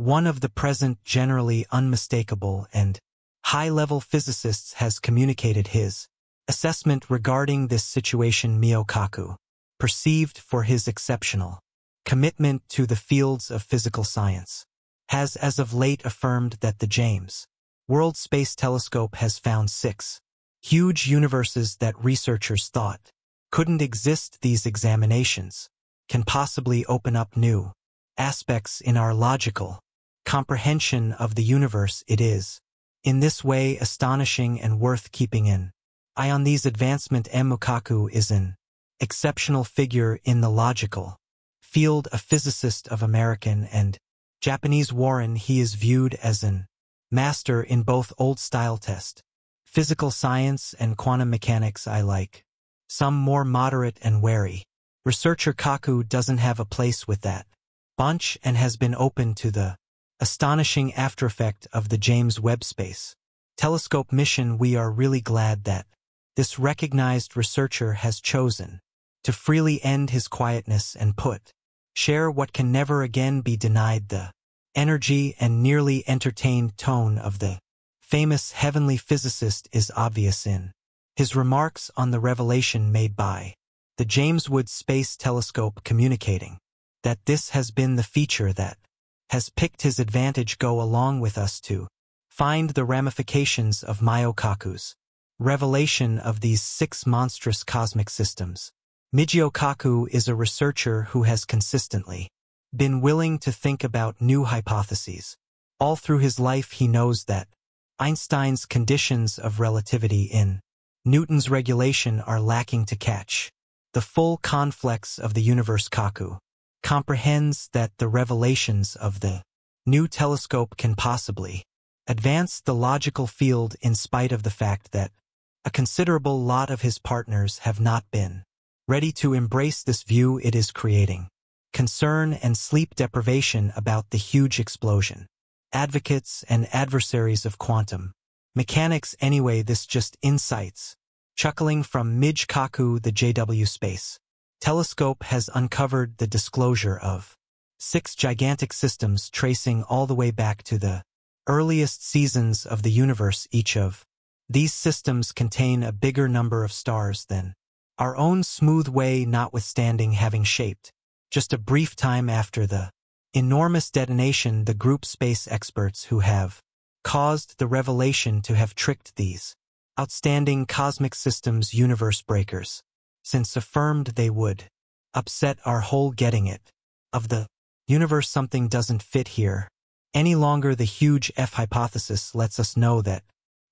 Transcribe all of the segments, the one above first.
one of the present generally unmistakable and high-level physicists has communicated his assessment regarding this situation Michio Kaku, perceived for his exceptional commitment to the fields of physical science, has as of late affirmed that the James Webb Space Telescope has found six huge universes that researchers thought couldn't exist. These examinations can possibly open up new aspects in our logical comprehension of the universe it is. In this way astonishing and worth keeping in. I on these advancement M. Mukaku is an exceptional figure in the logical field a physicist of American and Japanese Warren he is viewed as an master in both old-style test, physical science and quantum mechanics I like. Some more moderate and wary. Researcher Kaku doesn't have a place with that bunch and has been open to the astonishing aftereffect of the James Webb Space Telescope mission. We are really glad that this recognized researcher has chosen to freely end his quietness and put share what can never again be denied the energy and nearly entertained tone of the famous heavenly physicist is obvious in his remarks on the revelation made by the James Webb Space Telescope communicating that this has been the feature that has picked his advantage go along with us to find the ramifications of Michio Kaku's revelation of these six monstrous cosmic systems. Michio Kaku is a researcher who has consistently been willing to think about new hypotheses. All through his life he knows that Einstein's conditions of relativity in Newton's regulation are lacking to catch. The full conflex of the universe Kaku comprehends that the revelations of the new telescope can possibly advance the logical field in spite of the fact that a considerable lot of his partners have not been ready to embrace this view it is creating concern and sleep deprivation about the huge explosion. Advocates and adversaries of quantum. Mechanics anyway this just insights. Chuckling from Michio Kaku the JW Space. Telescope has uncovered the disclosure of six gigantic systems tracing all the way back to the earliest seasons of the universe each of. These systems contain a bigger number of stars than our own smooth way notwithstanding having shaped just a brief time after the enormous detonation the group space experts who have caused the revelation to have tricked these outstanding cosmic systems universe breakers, since affirmed they would upset our whole getting it of the universe. Something doesn't fit here. Any longer. The huge F hypothesis lets us know that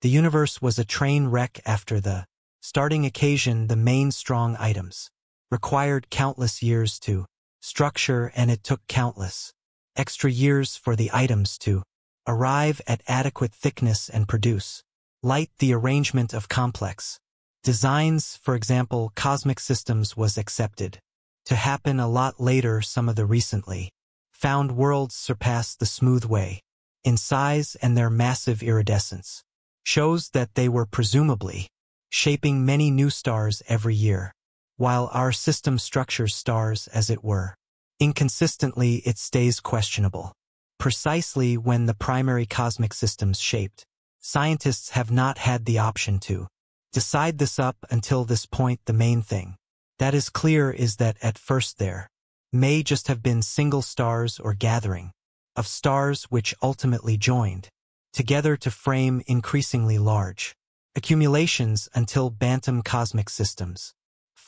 the universe was a train wreck after the starting occasion. The main strong items required countless years to structure and it took countless extra years for the items to arrive at adequate thickness and produce light. The arrangement of complex designs, for example, cosmic systems was accepted to happen a lot later some of the recently found worlds surpass the smooth way in size and their massive iridescence shows that they were presumably shaping many new stars every year while our system structures stars as it were. Inconsistently, it stays questionable. Precisely when the primary cosmic systems shaped, scientists have not had the option to decide this up until this point the main thing that is clear is that at first there may just have been single stars or gathering of stars which ultimately joined together to frame increasingly large accumulations until bantam cosmic systems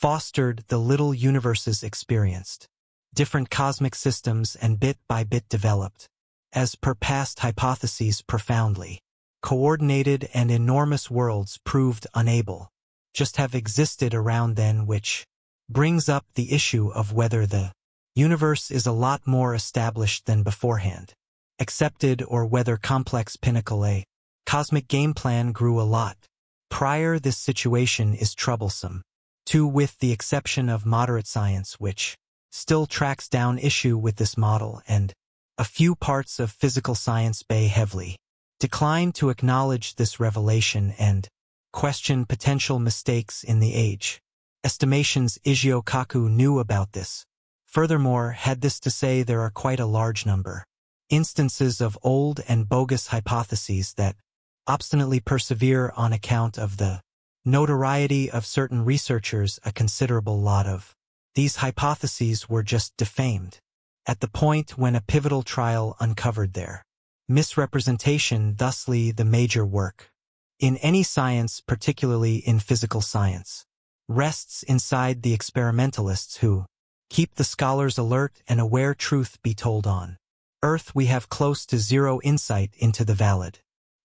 fostered the little universes experienced. Different cosmic systems and bit by bit developed, as per past hypotheses profoundly. Coordinated and enormous worlds proved unable, just have existed around then which brings up the issue of whether the universe is a lot more established than beforehand, accepted or whether complex pinnacle A cosmic game plan grew a lot. Prior this situation is troublesome, Two, with the exception of moderate science, which still tracks down issue with this model, and a few parts of physical science bay heavily, decline to acknowledge this revelation and question potential mistakes in the age. Estimations Michio Kaku knew about this. Furthermore, had this to say there are quite a large number. instances of old and bogus hypotheses that obstinately persevere on account of the notoriety of certain researchers a considerable lot of. These hypotheses were just defamed at the point when a pivotal trial uncovered their misrepresentation, thusly the major work. In any science, particularly in physical science, rests inside the experimentalists who keep the scholars alert and aware truth be told on. Earth we have close to zero insight into the valid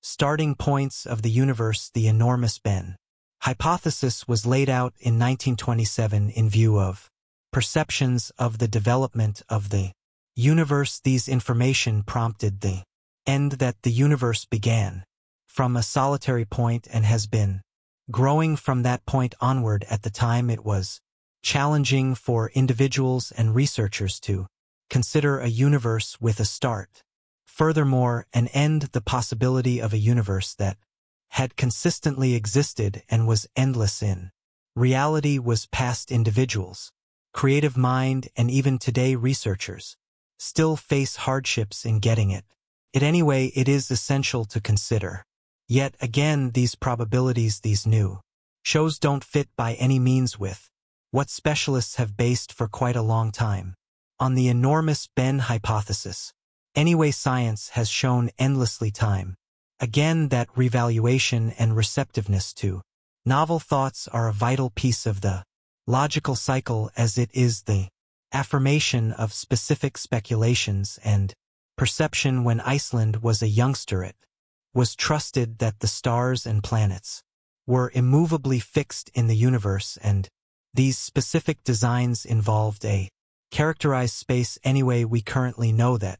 starting points of the universe the enormous Ben hypothesis was laid out in 1927 in view of perceptions of the development of the universe these information prompted the end that the universe began from a solitary point and has been growing from that point onward at the time it was challenging for individuals and researchers to consider a universe with a start. Furthermore, an end the possibility of a universe that had consistently existed and was endless in. Reality was past individuals, creative mind, and even today researchers still face hardships in getting it. It anyway, it is essential to consider. Yet again, these probabilities, these new shows don't fit by any means with what specialists have based for quite a long time on the enormous Ben hypothesis. Anyway, science has shown endlessly time Again, that revaluation and receptiveness to novel thoughts are a vital piece of the logical cycle as it is the affirmation of specific speculations and perception when Iceland was a youngster it was trusted that the stars and planets were immovably fixed in the universe and these specific designs involved a characterized space anyway we currently know that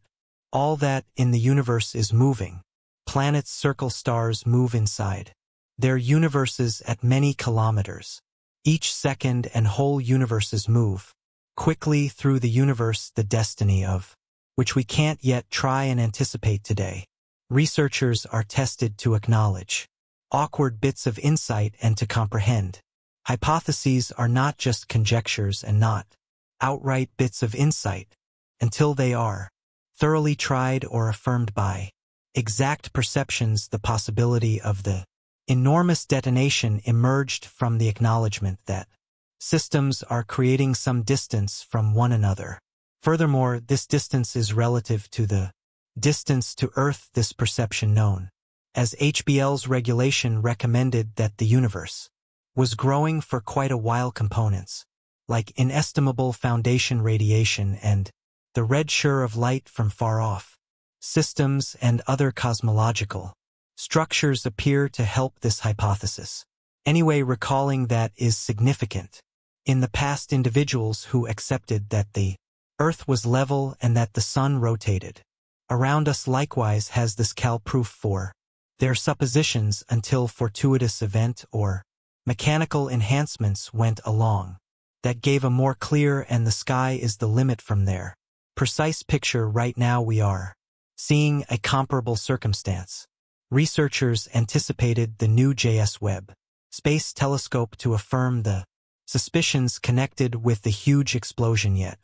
all that in the universe is moving Planets circle stars move inside. Their universes at many kilometers. Each second and whole universes move. Quickly through the universe the destiny of, which we can't yet try and anticipate today. Researchers are tested to acknowledge awkward bits of insight and to comprehend. Hypotheses are not just conjectures and not outright bits of insight until they are thoroughly tried or affirmed by exact perceptions the possibility of the enormous detonation emerged from the acknowledgement that systems are creating some distance from one another. Furthermore, this distance is relative to the distance to Earth this perception known, as Hubble's regulation recommended that the universe was growing for quite a while components, like inestimable foundation radiation and the red sure of light from far off systems, and other cosmological structures appear to help this hypothesis. Anyway, recalling that is significant. In the past, individuals who accepted that the Earth was level and that the Sun rotated around us likewise has this cal proof for their suppositions until fortuitous event or mechanical enhancements went along that gave a more clear and the sky is the limit from there. Precise picture right now we are Seeing a comparable circumstance, researchers anticipated the new JS Webb Space Telescope to affirm the suspicions connected with the huge explosion yet.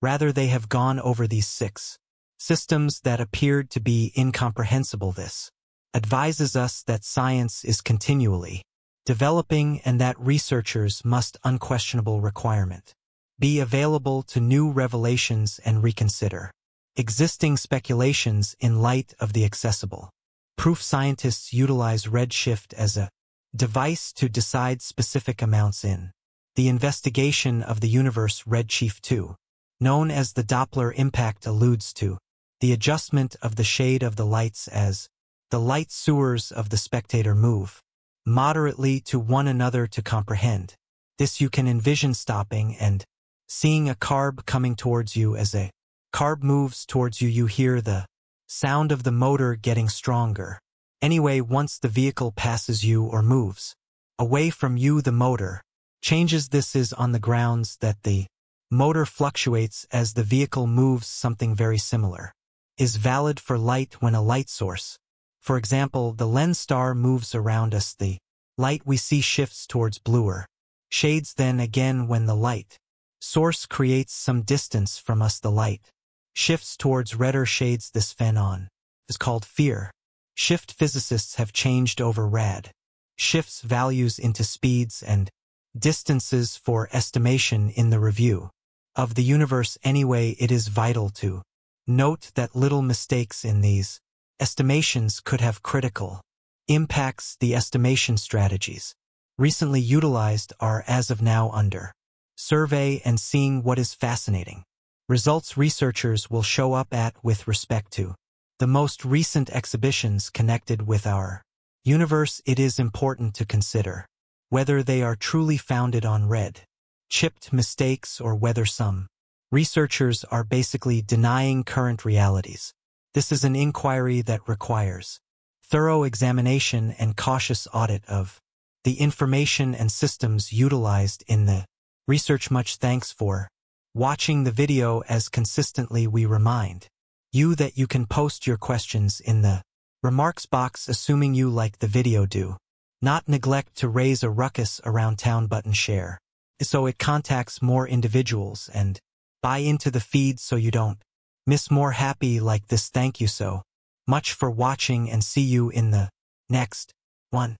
Rather, they have gone over these six systems that appeared to be incomprehensible. This advises us that science is continually developing and that researchers must unquestionable requirement be available to new revelations and reconsider existing speculations in light of the accessible. Proof scientists utilize redshift as a device to decide specific amounts in the investigation of the universe redshift 2, known as the Doppler impact alludes to the adjustment of the shade of the lights as the light sewers of the spectator move moderately to one another to comprehend. This you can envision stopping and seeing a carb coming towards you as a Carb moves towards you, you hear the sound of the motor getting stronger. Anyway, once the vehicle passes you or moves away from you, the motor changes. This is on the grounds that the motor fluctuates as the vehicle moves something very similar. Is valid for light when a light source. For example, the lens star moves around us. The light we see shifts towards bluer shades then again when the light source creates some distance from us the light shifts towards redder shades this phenon is called fear. Shift physicists have changed over rad. Shifts values into speeds and distances for estimation in the review. Of the universe anyway, it is vital to note that little mistakes in these estimations could have critical impacts the estimation strategies recently utilized are as of now under survey and seeing what is fascinating. Results researchers will show up at with respect to the most recent exhibitions connected with our universe it is important to consider whether they are truly founded on red, chipped mistakes or whether some researchers are basically denying current realities. This is an inquiry that requires thorough examination and cautious audit of the information and systems utilized in the research. Much thanks for watching the video as consistently we remind you that you can post your questions in the remarks box assuming you like the video do. Not neglect to raise a ruckus around town button share so it contacts more individuals and buy into the feed so you don't miss more happy like this thank you so much for watching and see you in the next one.